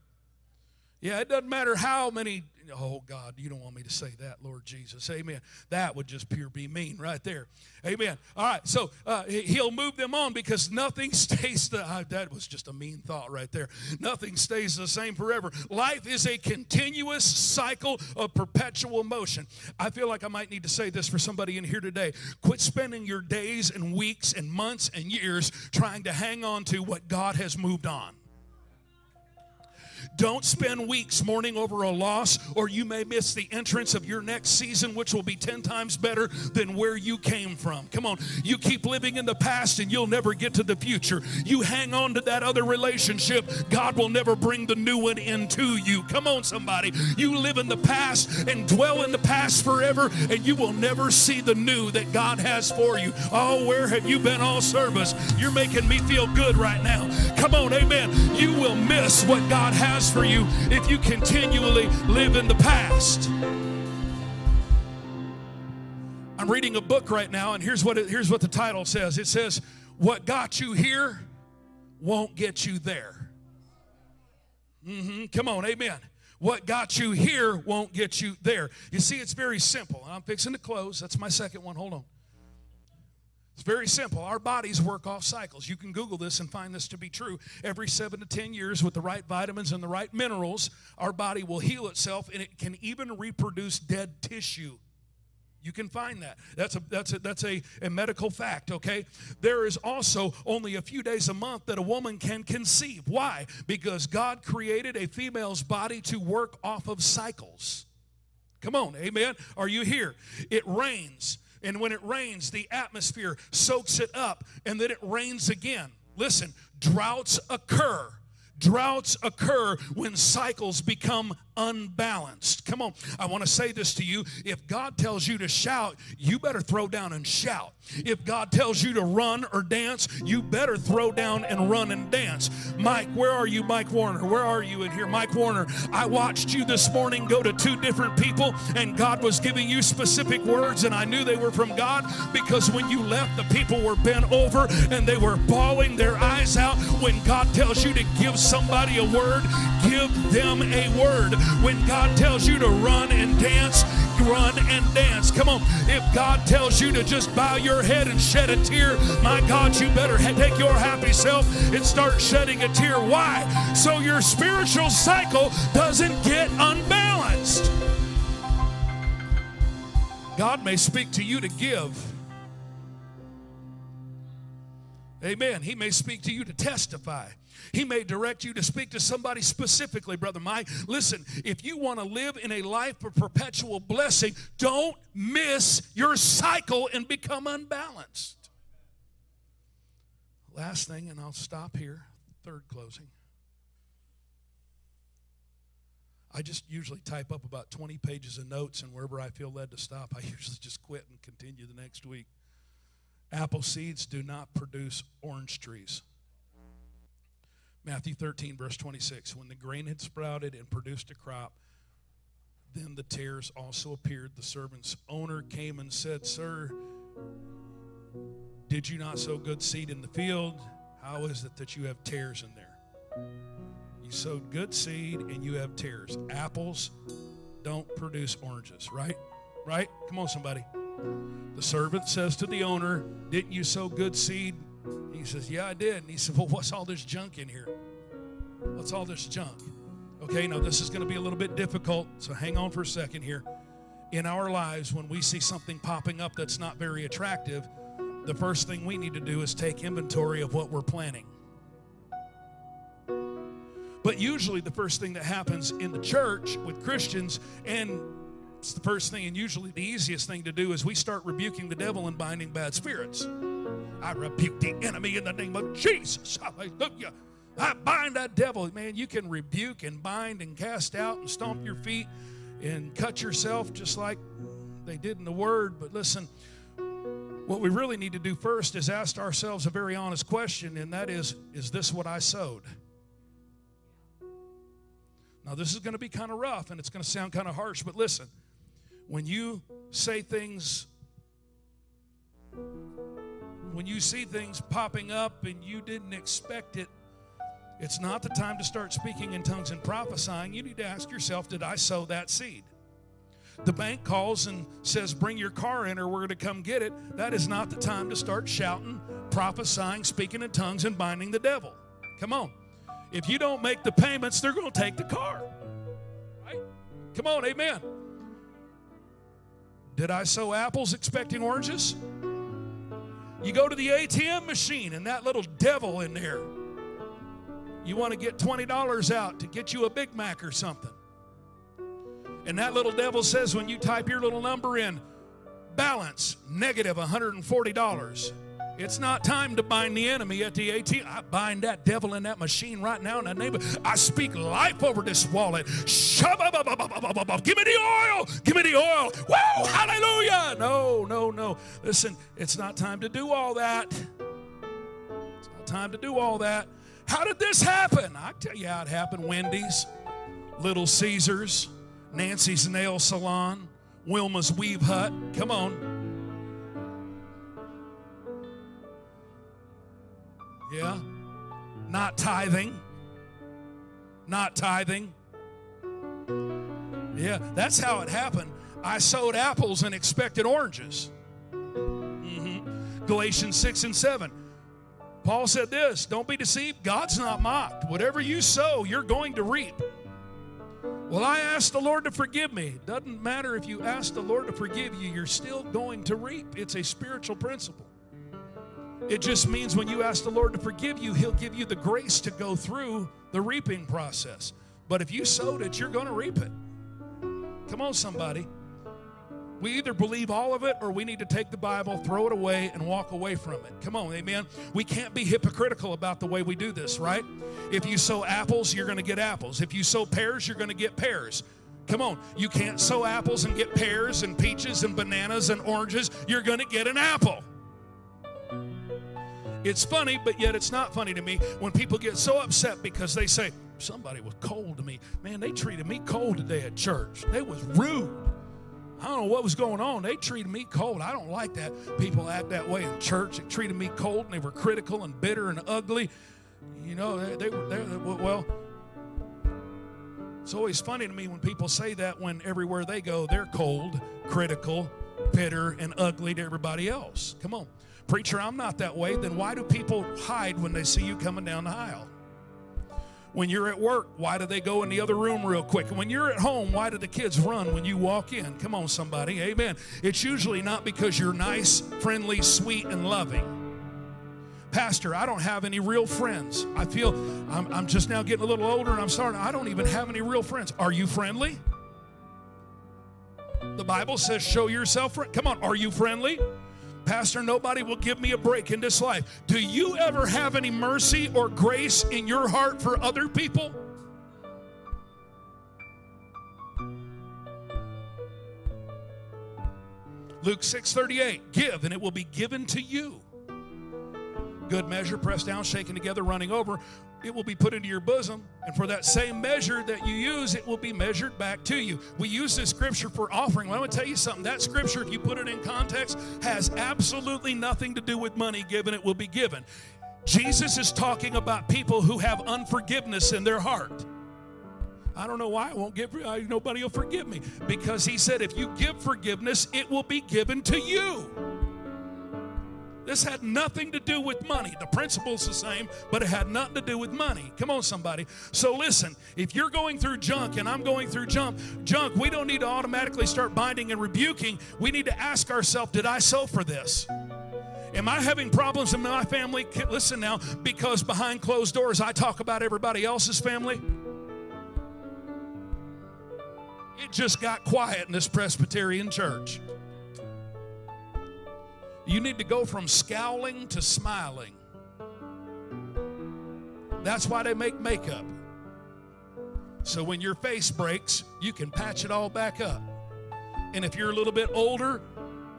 Yeah, it doesn't matter how many Oh, God, you don't want me to say that, Lord Jesus. Amen. That would just pure be mean right there. Amen. All right, so uh, he'll move them on because nothing <laughs> stays the. Uh, that was just a mean thought right there. Nothing stays the same forever. Life is a continuous cycle of perpetual motion. I feel like I might need to say this for somebody in here today. Quit spending your days and weeks and months and years trying to hang on to what God has moved on. Don't spend weeks mourning over a loss, or you may miss the entrance of your next season, which will be 10 times better than where you came from. Come on, you keep living in the past and you'll never get to the future. You hang on to that other relationship, God will never bring the new one into you. Come on, somebody. You live in the past and dwell in the past forever, and you will never see the new that God has for you. Oh, where have you been all service? You're making me feel good right now. Come on, amen. You will miss what God has has for you if you continually live in the past. I'm reading a book right now, and here's what, it, here's what the title says it says, What got you here won't get you there. Mm-hmm. Come on, amen. What got you here won't get you there. You see, it's very simple. I'm fixing to close. That's my second one. Hold on. It's very simple. Our bodies work off cycles. You can Google this and find this to be true. Every seven to 10 years, with the right vitamins and the right minerals, our body will heal itself and it can even reproduce dead tissue. You can find that. That's a that's a that's a, a medical fact, okay? There is also only a few days a month that a woman can conceive. Why? Because God created a female's body to work off of cycles. Come on, amen. Are you here? It rains. And when it rains, the atmosphere soaks it up and then it rains again. Listen, droughts occur. Droughts occur when cycles become unbalanced. Come on, I want to say this to you. If God tells you to shout, you better throw down and shout. If God tells you to run or dance, you better throw down and run and dance. Mike, where are you, Mike Warner? Where are you in here, Mike Warner? I watched you this morning go to two different people, and God was giving you specific words, and I knew they were from God because when you left, the people were bent over and they were bawling their eyes out. When God tells you to give somebody a word, give them a word. When God tells you to run and dance, run and dance. Come on. If God tells you to just bow your head and shed a tear, my God, you better take your happy self and start shedding a tear. Why? So your spiritual cycle doesn't get unbalanced. God may speak to you to give. Amen. He may speak to you to testify. He may direct you to speak to somebody specifically, Brother Mike. Listen, if you want to live in a life of perpetual blessing, don't miss your cycle and become unbalanced. Last thing, and I'll stop here, third closing. I just usually type up about 20 pages of notes, and wherever I feel led to stop, I <laughs> usually just quit and continue the next week. Apple seeds do not produce orange trees. Matthew 13, verse 26. When the grain had sprouted and produced a crop, then the tares also appeared. The servant's owner came and said, Sir, did you not sow good seed in the field? How is it that you have tares in there? You sowed good seed and you have tares. Apples don't produce oranges, right? Right? Come on, somebody. The servant says to the owner, Didn't you sow good seed he says, Yeah, I did. And he said, Well, what's all this junk in here? What's all this junk? Okay, now this is going to be a little bit difficult, so hang on for a second here. In our lives, when we see something popping up that's not very attractive, the first thing we need to do is take inventory of what we're planning. But usually, the first thing that happens in the church with Christians, and it's the first thing, and usually the easiest thing to do, is we start rebuking the devil and binding bad spirits. I rebuke the enemy in the name of Jesus. Hallelujah. I bind that devil. Man, you can rebuke and bind and cast out and stomp your feet and cut yourself just like they did in the Word. But listen, what we really need to do first is ask ourselves a very honest question, and that is Is this what I sowed? Now, this is going to be kind of rough and it's going to sound kind of harsh, but listen, when you say things, when you see things popping up and you didn't expect it, it's not the time to start speaking in tongues and prophesying. You need to ask yourself, did I sow that seed? The bank calls and says, Bring your car in or we're going to come get it. That is not the time to start shouting, prophesying, speaking in tongues, and binding the devil. Come on. If you don't make the payments, they're going to take the car. Right? Come on, amen. Did I sow apples expecting oranges? You go to the ATM machine and that little devil in there. You want to get $20 out to get you a Big Mac or something. And that little devil says when you type your little number in, balance negative $140. It's not time to bind the enemy at the ATM. I bind that devil in that machine right now in name of, I speak life over this wallet. Give me the oil. Give me the oil. Whoa, hallelujah. No, no, no. Listen, it's not time to do all that. It's not time to do all that. How did this happen? I tell you how it happened. Wendy's, Little Caesars, Nancy's Nail Salon, Wilma's Weave Hut. Come on. Yeah. Not tithing. Not tithing. Yeah, that's how it happened. I sowed apples and expected oranges. Mm-hmm. Galatians 6 and 7. Paul said this Don't be deceived. God's not mocked. Whatever you sow, you're going to reap. Well, I asked the Lord to forgive me. Doesn't matter if you ask the Lord to forgive you, you're still going to reap. It's a spiritual principle. It just means when you ask the Lord to forgive you, He'll give you the grace to go through the reaping process. But if you sowed it, you're going to reap it. Come on, somebody. We either believe all of it or we need to take the Bible, throw it away, and walk away from it. Come on, amen. We can't be hypocritical about the way we do this, right? If you sow apples, you're going to get apples. If you sow pears, you're going to get pears. Come on, you can't sow apples and get pears and peaches and bananas and oranges. You're going to get an apple. It's funny, but yet it's not funny to me when people get so upset because they say, somebody was cold to me. Man, they treated me cold today at church. They was rude. I don't know what was going on. They treated me cold. I don't like that. People act that way in church. They treated me cold and they were critical and bitter and ugly. You know, they, they were, they, well, it's always funny to me when people say that when everywhere they go, they're cold, critical, bitter, and ugly to everybody else. Come on. Preacher, I'm not that way. Then why do people hide when they see you coming down the aisle? When you're at work, why do they go in the other room real quick? When you're at home, why do the kids run when you walk in? Come on, somebody. Amen. It's usually not because you're nice, friendly, sweet, and loving. Pastor, I don't have any real friends. I feel I'm, I'm just now getting a little older and I'm starting, I don't even have any real friends. Are you friendly? The Bible says, show yourself. Come on, are you friendly? Pastor, nobody will give me a break in this life. Do you ever have any mercy or grace in your heart for other people? Luke 6:38 Give and it will be given to you. Good measure pressed down shaken together running over it will be put into your bosom. And for that same measure that you use, it will be measured back to you. We use this scripture for offering. Well, I'm going to tell you something. That scripture, if you put it in context, has absolutely nothing to do with money given, it will be given. Jesus is talking about people who have unforgiveness in their heart. I don't know why I won't give uh, nobody will forgive me because he said if you give forgiveness it will be given to you. This had nothing to do with money. The principle's the same, but it had nothing to do with money. Come on, somebody. So listen, if you're going through junk and I'm going through junk, junk, we don't need to automatically start binding and rebuking. We need to ask ourselves, did I sow for this? Am I having problems in my family? Listen now, because behind closed doors I talk about everybody else's family. It just got quiet in this Presbyterian church. You need to go from scowling to smiling. That's why they make makeup. So when your face breaks, you can patch it all back up. And if you're a little bit older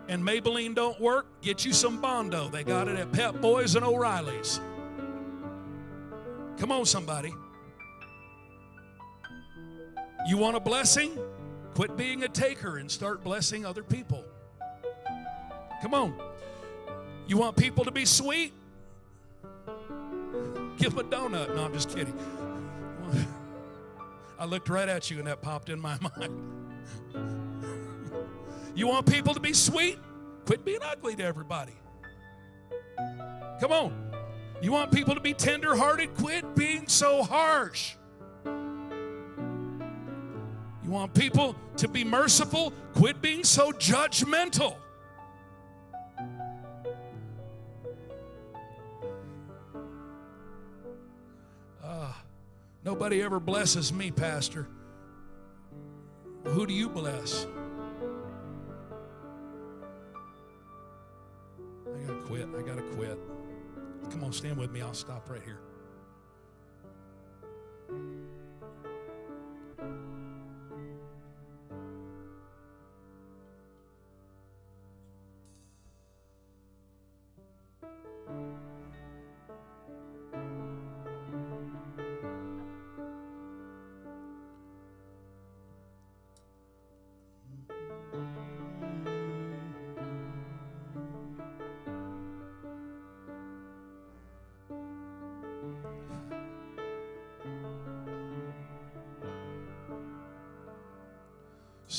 and Maybelline don't work, get you some Bondo. They got it at Pep Boys and O'Reilly's. Come on, somebody. You want a blessing? Quit being a taker and start blessing other people. Come on. You want people to be sweet? Give them a donut. No, I'm just kidding. I looked right at you and that popped in my <laughs> mind. You want people to be sweet? Quit being ugly to everybody. Come on. You want people to be tender-hearted? Quit being so harsh. You want people to be merciful? Quit being so judgmental. Nobody ever blesses me, Pastor. Who do you bless? I gotta quit. I gotta quit. Come on, stand with me. I'll stop right here.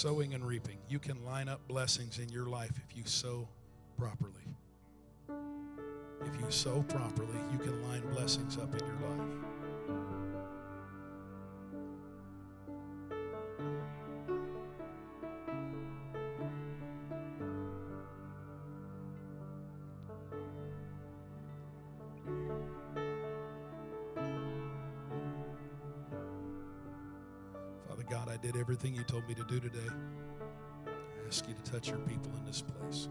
Sowing and reaping. You can line up blessings in your life if you sow properly. If you sow properly, you can line blessings up in your life. everything you told me to do today. I ask you to touch your people in this place.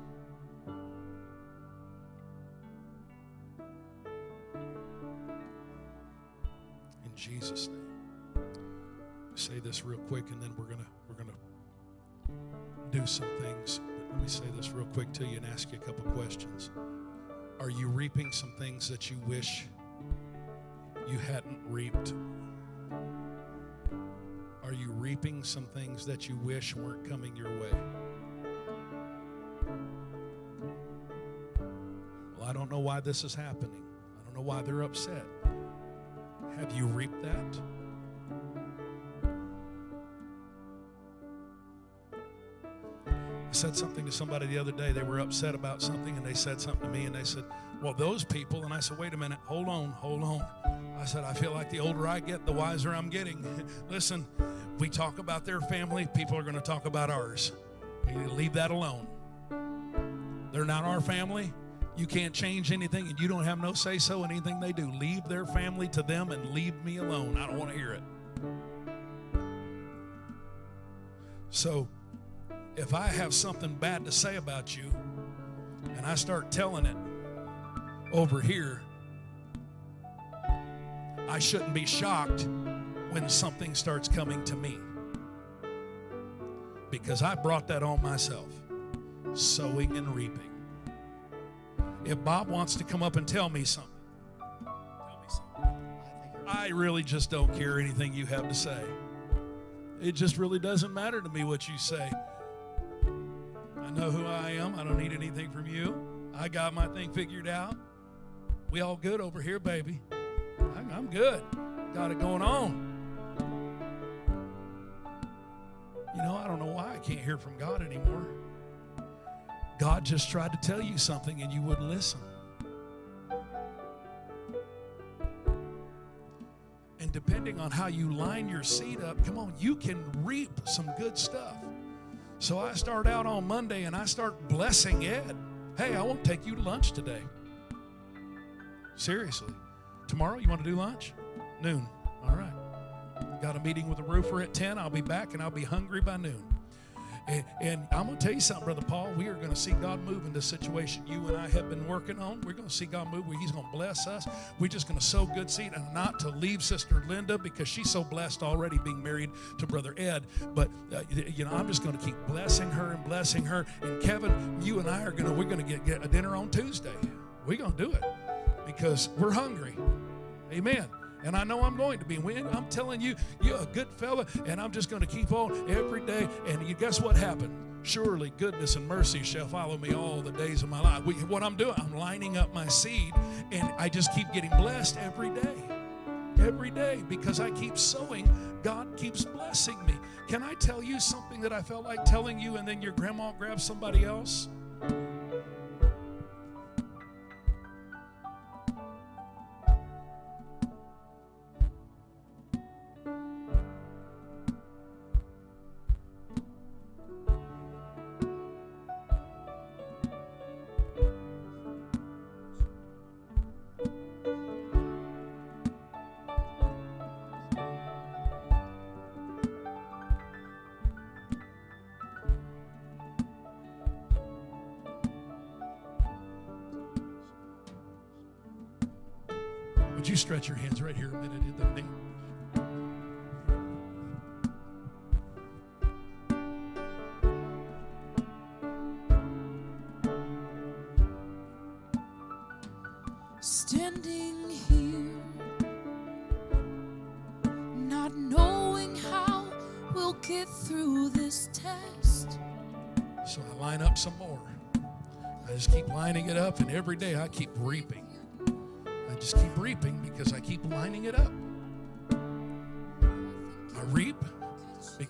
In Jesus' name. Say this real quick and then we're gonna we're gonna do some things. But let me say this real quick to you and ask you a couple questions. Are you reaping some things that you wish you hadn't reaped reaping some things that you wish weren't coming your way? Well, I don't know why this is happening. I don't know why they're upset. Have you reaped that? I said something to somebody the other day. They were upset about something and they said something to me and they said, Well, those people. And I said, Wait a minute, hold on, hold on. I said, I feel like the older I get, the wiser I'm getting. <laughs> Listen, we talk about their family, people are going to talk about ours. leave that alone. They're not our family. You can't change anything, and you don't have no say so in anything they do. Leave their family to them and leave me alone. I don't want to hear it. So, if I have something bad to say about you and I start telling it over here, I shouldn't be shocked when something starts coming to me. Because I brought that on myself sowing and reaping. If Bob wants to come up and tell me something, tell me something. I really just don't care anything you have to say. It just really doesn't matter to me what you say. I know who I am. I don't need anything from you. I got my thing figured out. We all good over here, baby. I'm good. Got it going on. You know, I don't know why I can't hear from God anymore. God just tried to tell you something and you wouldn't listen. And depending on how you line your seed up, come on, you can reap some good stuff. So I start out on Monday and I start blessing Ed. Hey, I won't take you to lunch today. Seriously. Tomorrow, you want to do lunch? Noon. All right. Got a meeting with a roofer at 10. I'll be back and I'll be hungry by noon. And, and, I'm going to tell you something, Brother Paul. We are going to see God move in this situation you and I have been working on. We're going to see God move where He's going to bless us. We're just going to sow good seed and not to leave Sister Linda because she's so blessed already being married to Brother Ed. But, uh, you know, I'm just going to keep blessing her and blessing her. And Kevin, you and I are going to, we're going to get, get a dinner on Tuesday. We're going to do it because we're hungry. Amen. And I know I'm going to be. when I'm telling you, you're a good fella, and I'm just going to keep on every day. And you guess what happened? Surely goodness and mercy shall follow me all the days of my life. We, what I'm doing, I'm lining up my seed, and I just keep getting blessed every day. Every day, because I keep sowing, God keeps blessing me. Can I tell you something that I felt like telling you, and then your grandma grabs somebody else? Would you stretch your hands right here a minute in the name? Standing here, not knowing how we'll get through this test. So I line up some more. I just keep lining it up, and every day I keep reaping.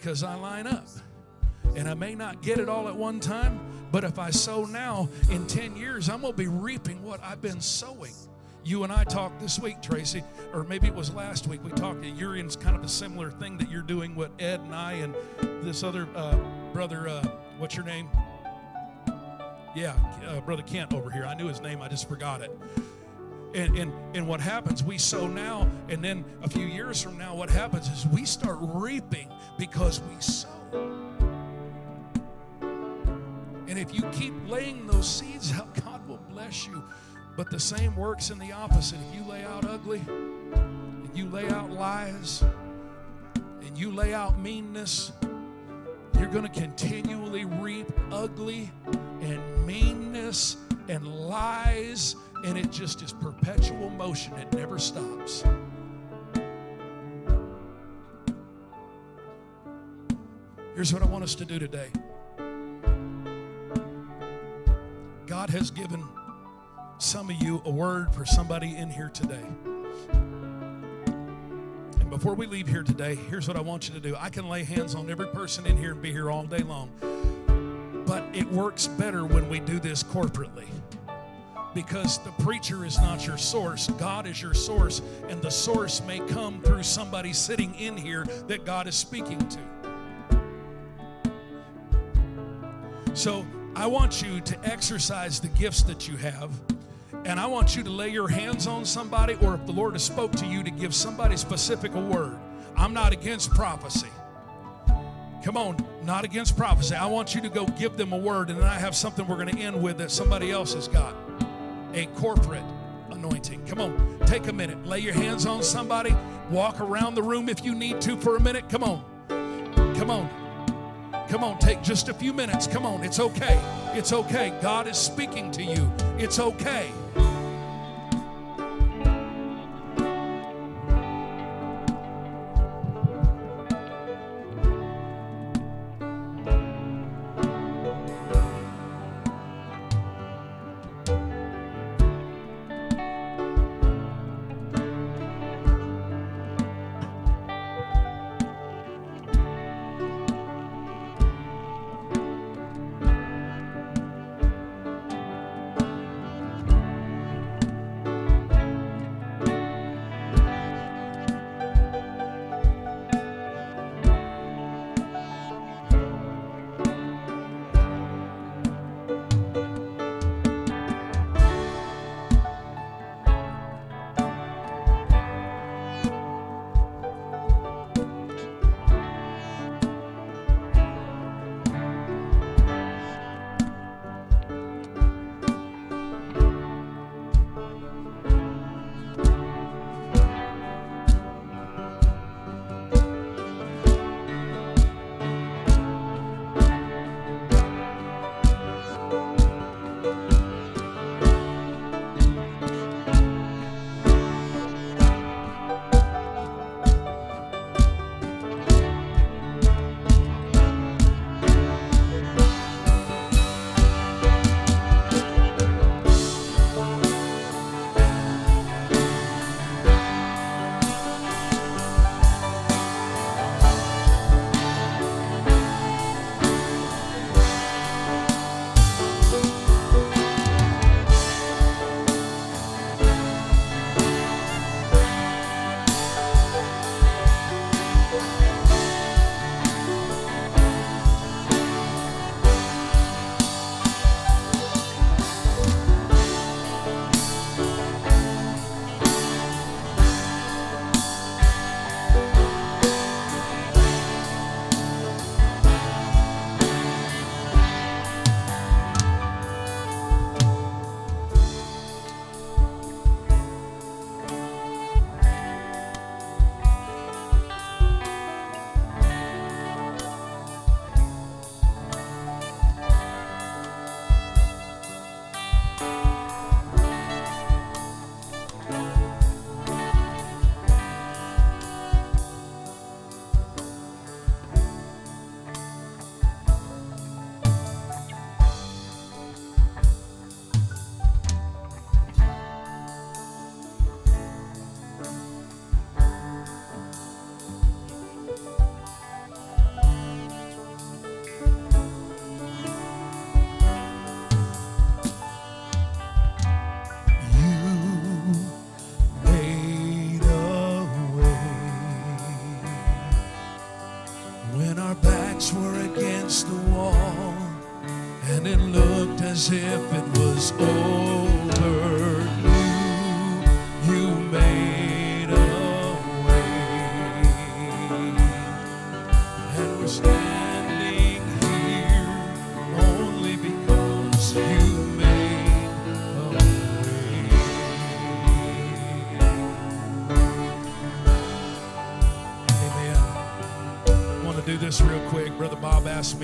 Because I line up. And I may not get it all at one time, but if I sow now, in 10 years, I'm going to be reaping what I've been sowing. You and I talked this week, Tracy, or maybe it was last week. We talked you're in kind of a similar thing that you're doing with Ed and I and this other uh, brother, uh, what's your name? Yeah, uh, Brother Kent over here. I knew his name, I just forgot it. And, and, and what happens, we sow now, and then a few years from now, what happens is we start reaping because we sow. And if you keep laying those seeds out, God will bless you. But the same works in the opposite. If you lay out ugly, and you lay out lies, and you lay out meanness, you're going to continually reap ugly and meanness and lies and it just is perpetual motion. It never stops. Here's what I want us to do today God has given some of you a word for somebody in here today. And before we leave here today, here's what I want you to do I can lay hands on every person in here and be here all day long. But it works better when we do this corporately because the preacher is not your source. God is your source, and the source may come through somebody sitting in here that God is speaking to. So I want you to exercise the gifts that you have. And I want you to lay your hands on somebody, or if the Lord has spoke to you, to give somebody specific a word. I'm not against prophecy. Come on, not against prophecy. I want you to go give them a word, and then I have something we're going to end with that somebody else has got a corporate anointing. Come on, take a minute. Lay your hands on somebody. Walk around the room if you need to for a minute. Come on. Come on. Come on, take just a few minutes. Come on, it's okay. It's okay. God is speaking to you. It's okay.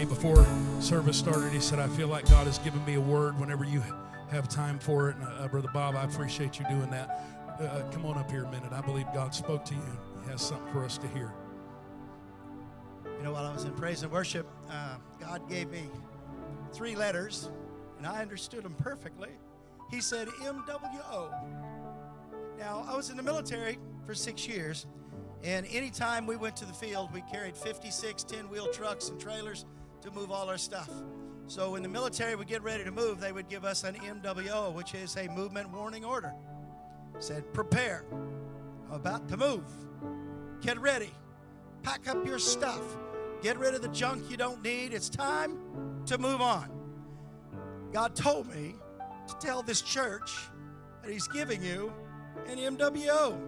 Me before service started, he said, I feel like God has given me a word whenever you have time for it. And, uh, Brother Bob, I appreciate you doing that. Uh, come on up here a minute. I believe God spoke to you. He has something for us to hear. You know, while I was in praise and worship, uh, God gave me three letters, and I understood them perfectly. He said MWO. Now, I was in the military for six years, and anytime we went to the field, we carried 56 10 wheel trucks and trailers to move all our stuff. So when the military would get ready to move, they would give us an MWO, which is a movement warning order. Said, prepare. I'm about to move. Get ready. Pack up your stuff. Get rid of the junk you don't need. It's time to move on. God told me to tell this church that He's giving you an MWO.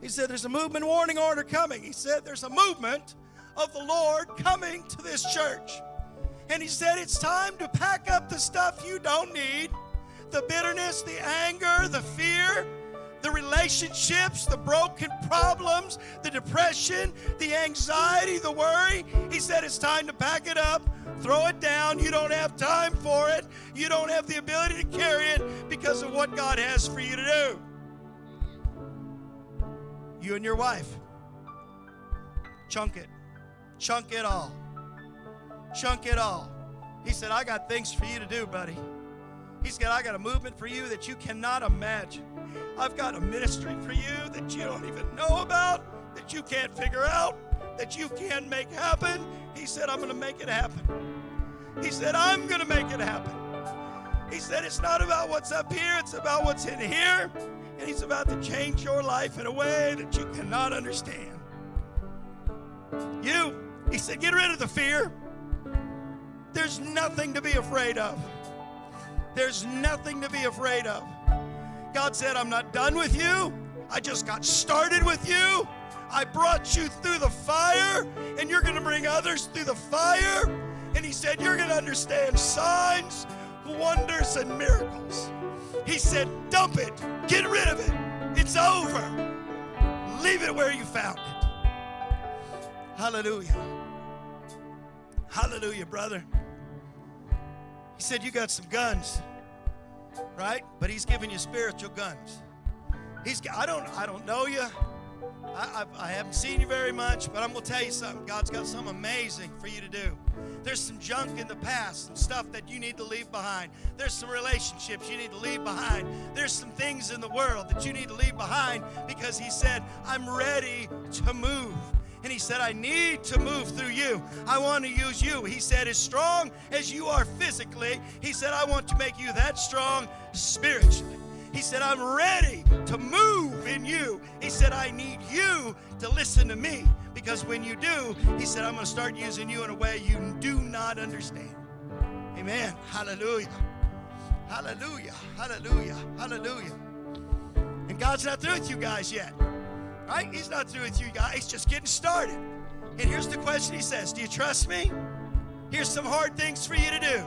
He said, There's a movement warning order coming. He said, There's a movement of the Lord coming to this church. And He said, It's time to pack up the stuff you don't need the bitterness, the anger, the fear, the relationships, the broken problems, the depression, the anxiety, the worry. He said, It's time to pack it up, throw it down. You don't have time for it, you don't have the ability to carry it because of what God has for you to do. You and your wife, chunk it, chunk it all, chunk it all. He said, I got things for you to do, buddy. He said, I got a movement for you that you cannot imagine. I've got a ministry for you that you don't even know about, that you can't figure out, that you can't make happen. He said, I'm going to make it happen. He said, I'm going to make it happen. He said, It's not about what's up here, it's about what's in here. And He's about to change your life in a way that you cannot understand. You, He said, get rid of the fear. There's nothing to be afraid of. There's nothing to be afraid of. God said, I'm not done with you. I just got started with you. I brought you through the fire, and you're going to bring others through the fire. And He said, You're going to understand signs, wonders, and miracles. He said, Dump it, get rid of it. It's over. Leave it where you found it. Hallelujah. Hallelujah, brother. He said, You got some guns, right? But He's giving you spiritual guns. He's, I don't, I don't know you. I, I, I haven't seen you very much, but I'm going to tell you something. God's got something amazing for you to do. There's some junk in the past, some stuff that you need to leave behind. There's some relationships you need to leave behind. There's some things in the world that you need to leave behind because He said, I'm ready to move. And he said, I need to move through you. I want to use you. He said, as strong as you are physically, he said, I want to make you that strong spiritually. He said, I'm ready to move in you. He said, I need you to listen to me because when you do, he said, I'm going to start using you in a way you do not understand. Amen. Hallelujah. Hallelujah. Hallelujah. Hallelujah. And God's not through with you guys yet. Right? He's not through with you guys. He's just getting started. And here's the question he says Do you trust me? Here's some hard things for you to do.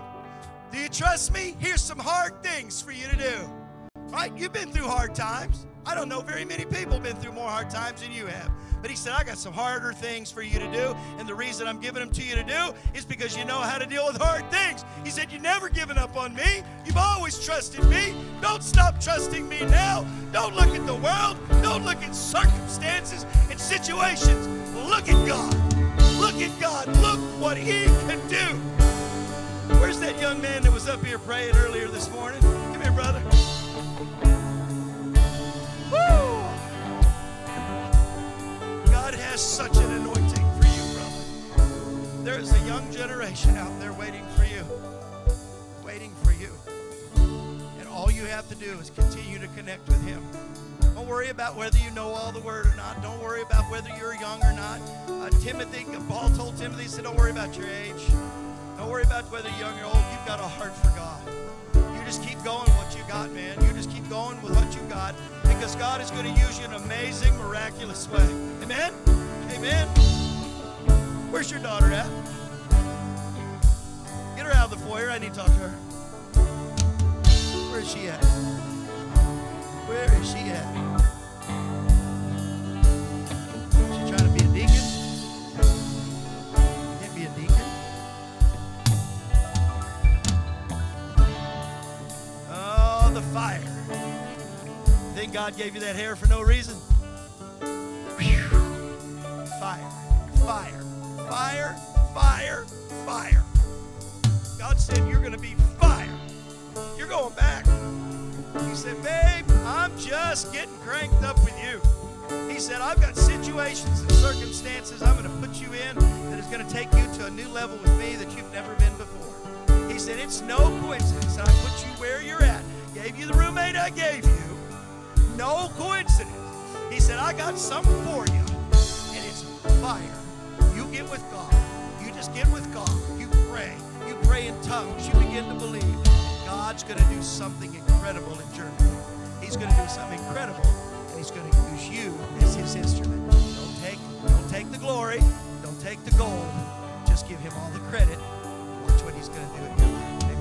Do you trust me? Here's some hard things for you to do. Right? You've been through hard times. I don't know very many people been through more hard times than you have. But he said, I got some harder things for you to do. And the reason I'm giving them to you to do is because you know how to deal with hard things. He said, You've never given up on me. You've always trusted me. Don't stop trusting me now. Don't look at the world. Don't look at circumstances and situations. Look at God. Look at God. Look what He can do. Where's that young man that was up here praying earlier this morning? Come here, brother. Has such an anointing for you, brother. There is a young generation out there waiting for you. Waiting for you. And all you have to do is continue to connect with Him. Don't worry about whether you know all the word or not. Don't worry about whether you're young or not. Uh, Timothy, Paul told Timothy, he said, Don't worry about your age. Don't worry about whether you're young or old. You've got a heart for God. You just keep going with what you got, man. You just keep going with what you got because God is going to use you in an amazing, miraculous way. Amen? Amen. Where's your daughter at? Get her out of the foyer. I need to talk to her. Where is she at? Where is she at? She trying to be a deacon? Can't be a deacon. Oh, the fire. Think God gave you that hair for no reason? Fire, fire, fire, fire, fire. God said, You're going to be fire. You're going back. He said, Babe, I'm just getting cranked up with you. He said, I've got situations and circumstances I'm going to put you in that is going to take you to a new level with me that you've never been before. He said, It's no coincidence I put you where you're at. Gave you the roommate I gave you. No coincidence. He said, I got something for you, fire. You get with God. You just get with God. You pray. You pray in tongues. You begin to believe. God's going to do something incredible in Germany. He's going to do something incredible, and He's going to use you as His instrument. Don't take, don't take the glory. Don't take the gold. Just give Him all the credit. Watch what He's going to do in your life.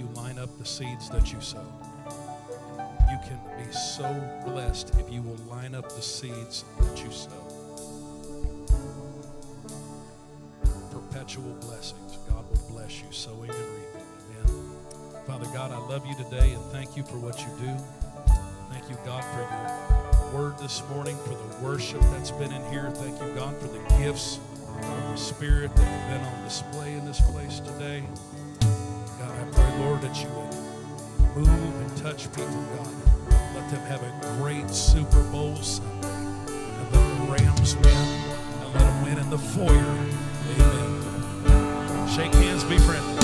You line up the seeds that you sow. You can be so blessed if you will line up the seeds that you sow. Perpetual blessings. God will bless you sowing and reaping. Amen. Father God, I love you today and thank you for what you do. Thank you, God, for your word this morning, for the worship that's been in here. Thank you, God, for the gifts of the Spirit that have been on display in this place today. Lord, that you would move and touch people, God. Let them have a great Super Bowl Sunday. And let the Rams win. And let them win in the foyer. Amen. Shake hands, be friendly.